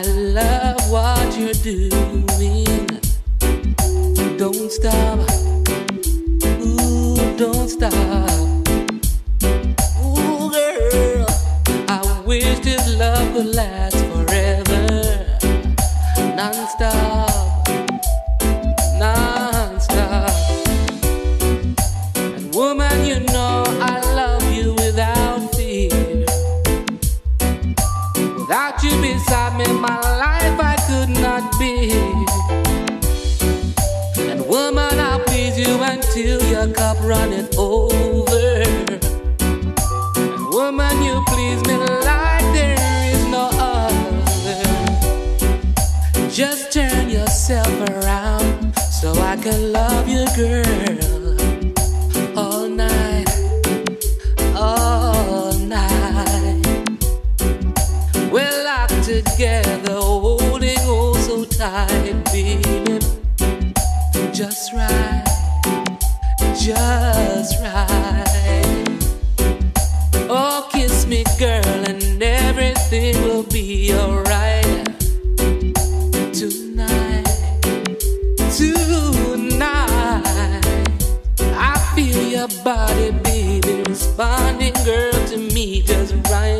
I love what you're doing. Don't stop. Ooh, don't stop. Ooh, girl. I wish this love would last forever. Non-stop. Non-stop. Without you beside me, my life I could not be. And woman, I'll please you until your cup runneth over. And woman, you please me like there is no other. Just turn yourself around so I can love you, girl, together, holding oh so tight, baby. Just right, just right. Oh, kiss me, girl, and everything will be alright. Tonight, tonight, I feel your body, baby, responding, girl, to me just right.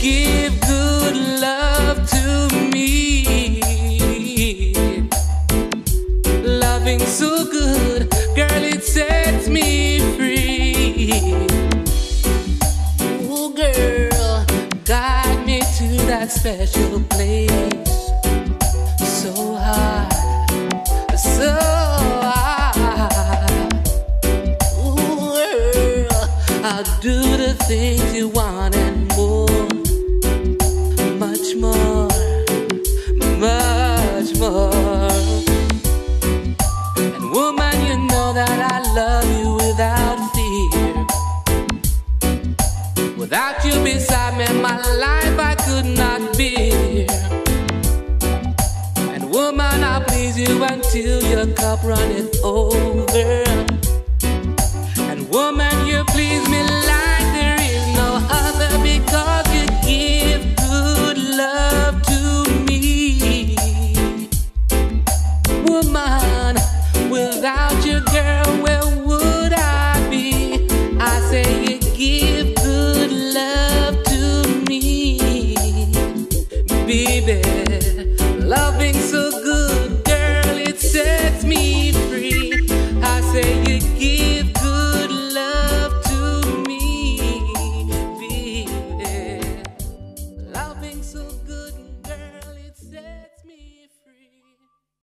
give good love to me. Loving so good, girl, it sets me free. Ooh, girl, guide me to that special place. So high, so high. Ooh, girl, I'll do the things you want and more, much more, much more. And woman, you know that I love you without fear. Without you beside me, my life I could not be. And woman, I'll please you until your cup runneth over. And woman, you please me like woman without you, girl.